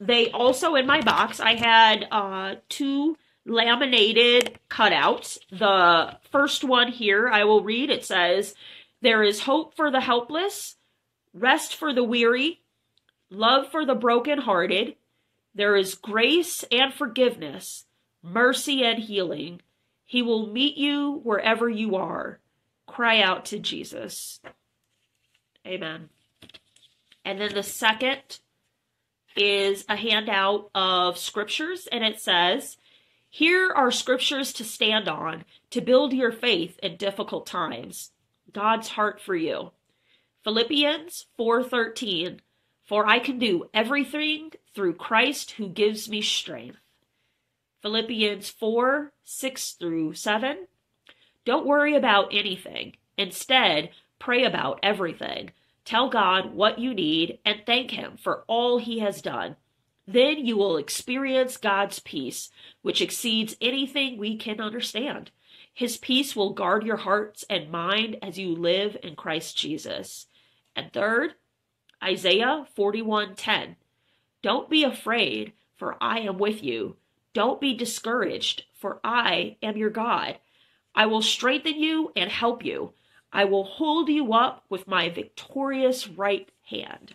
they also in my box I had uh, two laminated cutouts. The first one here I will read. It says, "There is hope for the helpless, rest for the weary, love for the brokenhearted. There is grace and forgiveness, mercy and healing. He will meet you wherever you are. Cry out to Jesus." Amen. And then the second is a handout of scriptures, and it says, Here are scriptures to stand on to build your faith in difficult times. God's heart for you. Philippians 4:13 For I can do everything through Christ who gives me strength. Philippians 4 6 through 7. Don't worry about anything. Instead, pray about everything. Tell God what you need and thank Him for all He has done. Then you will experience God's peace, which exceeds anything we can understand. His peace will guard your hearts and mind as you live in Christ Jesus. And third, Isaiah 41:10. Don't be afraid, for I am with you. Don't be discouraged, for I am your God. I will strengthen you and help you. I will hold you up with my victorious right hand.